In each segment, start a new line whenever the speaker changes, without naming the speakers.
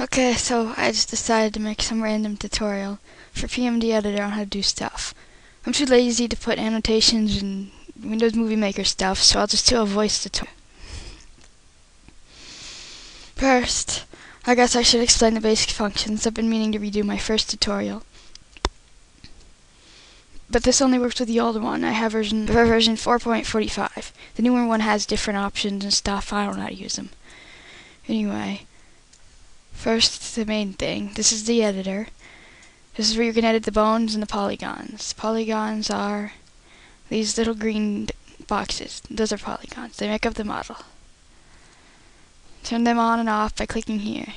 Okay, so I just decided to make some random tutorial for PMD editor on how to do stuff. I'm too lazy to put annotations and Windows Movie Maker stuff, so I'll just do a voice tutorial. First, I guess I should explain the basic functions. I've been meaning to redo my first tutorial. But this only works with the older one. I have version version 4.45. The newer one has different options and stuff. I don't know how to use them. Anyway, first the main thing. This is the editor. This is where you can edit the bones and the polygons. Polygons are these little green boxes. Those are polygons. They make up the model. Turn them on and off by clicking here.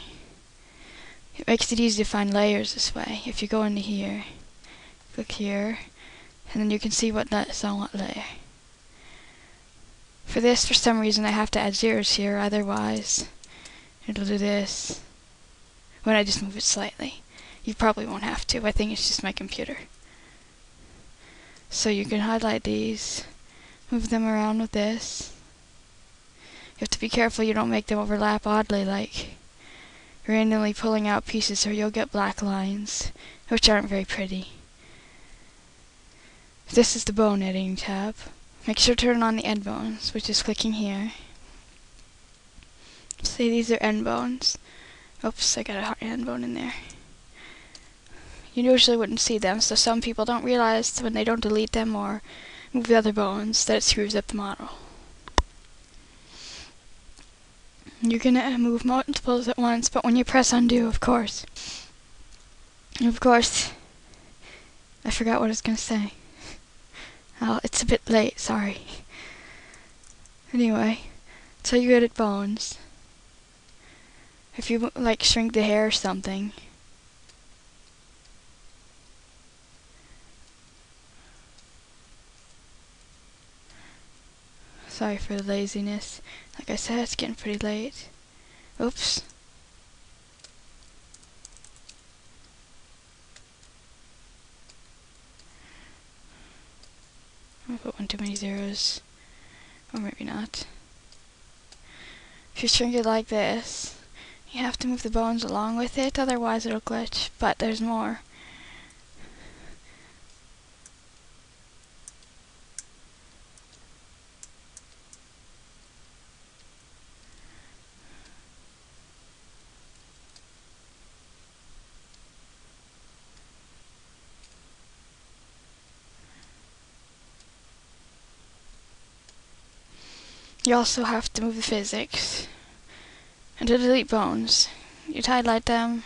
It makes it easy to find layers this way. If you go into here, click here, and then you can see what that's on what layer. For this, for some reason, I have to add zeros here, otherwise it'll do this when I just move it slightly. You probably won't have to, I think it's just my computer. So you can highlight these, move them around with this. You have to be careful you don't make them overlap oddly, like randomly pulling out pieces or you'll get black lines, which aren't very pretty. This is the bone editing tab. Make sure to turn on the end bones, which is clicking here. Say these are end bones. Oops, I got a hand bone in there. You usually wouldn't see them, so some people don't realize when they don't delete them or move the other bones that it screws up the model. You can uh, move multiples at once, but when you press undo, of course. Of course, I forgot what I was going to say. Oh, it's a bit late, sorry. Anyway, so you edit bones. If you, like, shrink the hair or something. Sorry for the laziness. Like I said, it's getting pretty late. Oops. I put one too many zeros. Or maybe not. If you shrink it like this, you have to move the bones along with it, otherwise it'll glitch. But there's more. You also have to move the physics. And to delete bones, you'd highlight them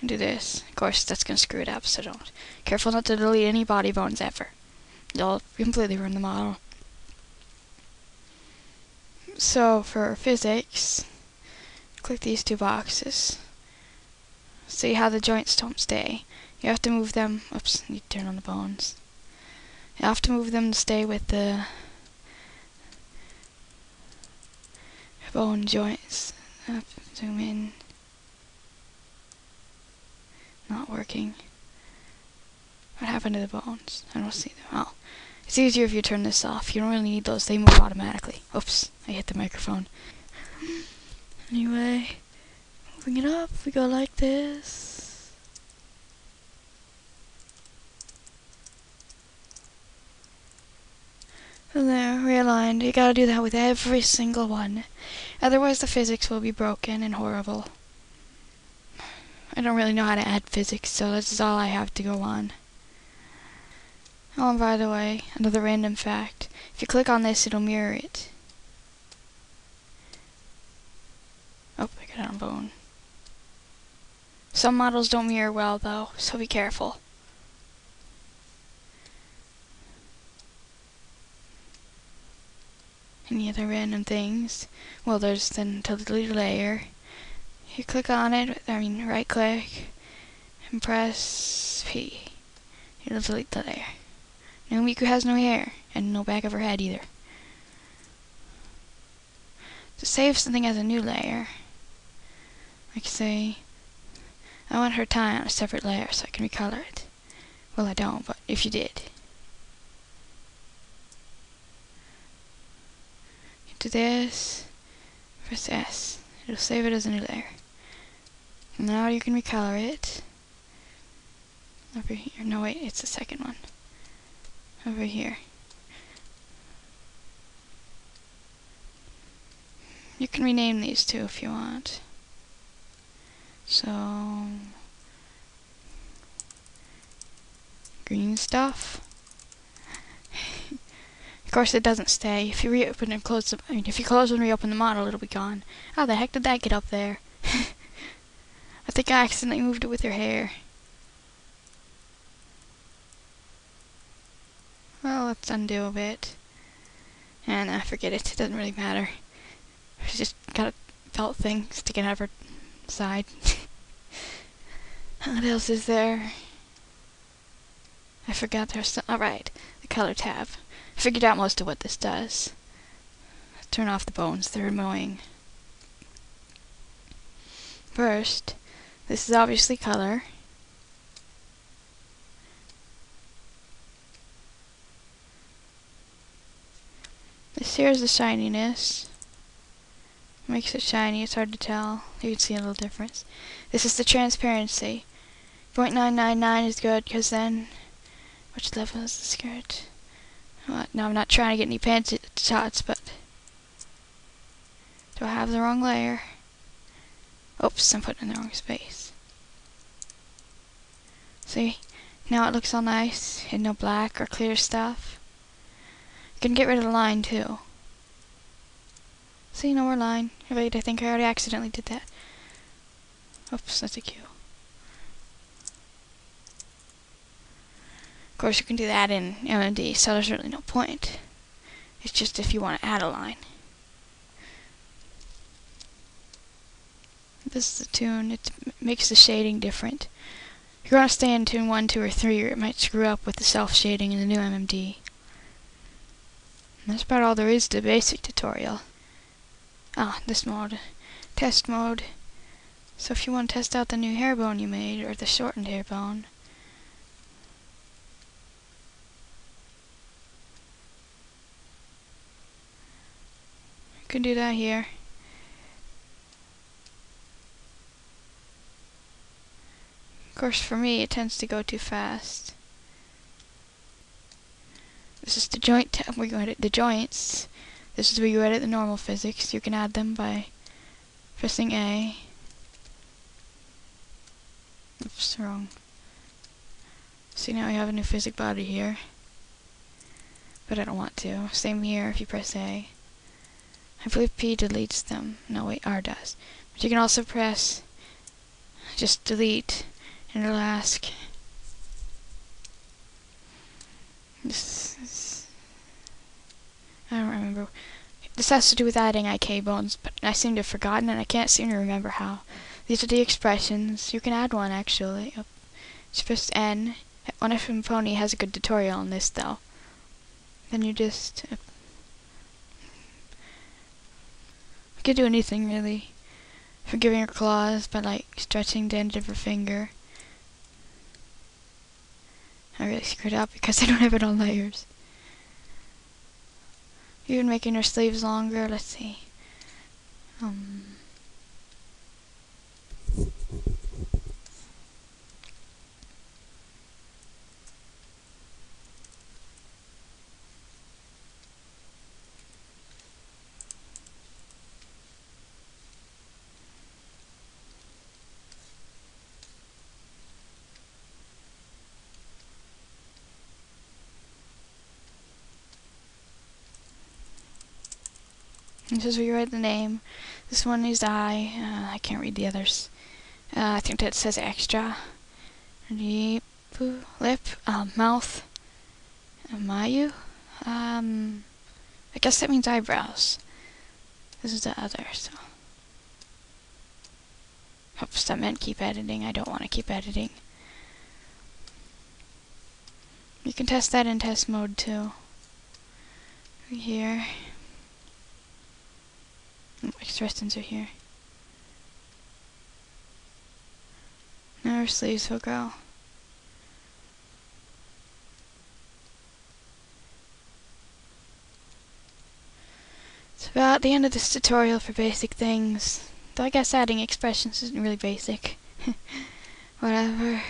and do this. Of course, that's going to screw it up, so don't. Careful not to delete any body bones ever. You'll completely ruin the model. So, for physics, click these two boxes. See how the joints don't stay. You have to move them. Oops, you turn on the bones. You have to move them to stay with the bone joints. Up, zoom in. Not working. What happened to the bones? I don't see them. Oh. It's easier if you turn this off. You don't really need those. They move automatically. Oops. I hit the microphone. Anyway. Moving it up. We go like this. And there, realigned. You gotta do that with every single one. Otherwise the physics will be broken and horrible. I don't really know how to add physics, so this is all I have to go on. Oh, and by the way, another random fact. If you click on this, it'll mirror it. Oh, I got it on bone. Some models don't mirror well, though, so be careful. Any other random things. Well, there's the delete layer. You click on it, I mean right click, and press P. It'll delete the layer. Now Miku has no hair, and no back of her head either. To save something as a new layer, like say, I want her tie on a separate layer so I can recolor it. Well, I don't, but if you did. Do this, press S. It'll save it as a new layer. Now you can recolor it. Over here. No, wait, it's the second one. Over here. You can rename these too if you want. So, green stuff. Of course, it doesn't stay. If you reopen and close the, I mean, if you close and reopen the model, it'll be gone. How the heck did that get up there? I think I accidentally moved it with your hair. Well, let's undo a bit. And I forget it. It doesn't really matter. She's just got a felt thing sticking out of her side. what else is there? I forgot there's some. Alright, color tab. I figured out most of what this does. Turn off the bones, they're annoying. First, this is obviously color. This here is the shininess. Makes it shiny, it's hard to tell. You can see a little difference. This is the transparency. 0.999 is good because then, which level is the skirt? What? No, I'm not trying to get any pants shots, but do I have the wrong layer? Oops, I'm putting in the wrong space. See? Now it looks all nice and no black or clear stuff. You can get rid of the line too. See, no more line. Wait, I think I already accidentally did that. Oops, that's a Q. Of course, you can do that in MMD, so there's really no point. It's just if you want to add a line. This is the toon. It makes the shading different. If you want to stay in toon 1, 2, or 3, or it might screw up with the self-shading in the new MMD. And that's about all there is to the basic tutorial. Ah, this mode. Test mode. So if you want to test out the new hair bone you made, or the shortened hair bone, you can do that here. Of course, for me, it tends to go too fast. This is the joint tab. Going to edit the joints. This is where you edit the normal physics. You can add them by pressing A. Oops, wrong. See now we have a new physic body here. But I don't want to. Same here if you press A. I believe P deletes them. No wait, R does. But you can also press just delete and it'll ask I don't remember. This has to do with adding IK bones, but I seem to have forgotten and I can't seem to remember how. These are the expressions. You can add one actually. Just press N. OneFM Pony has a good tutorial on this though. Then you just can do anything really. Forgiving your claws by like stretching the end of your finger. I really screwed up because I don't have it on layers. Even making her sleeves longer, let's see. Um, This is where you write the name. This one is I. Uh, I can't read the others. Uh, I think that says extra. Lip, lip, uh, mouth, Mayu. Um, I guess that means eyebrows. This is the other, so. Oops, that meant keep editing. I don't want to keep editing. You can test that in test mode too. Here. Expressions are here. Now our sleeves will go. It's about the end of this tutorial for basic things. Though I guess adding expressions isn't really basic. Whatever.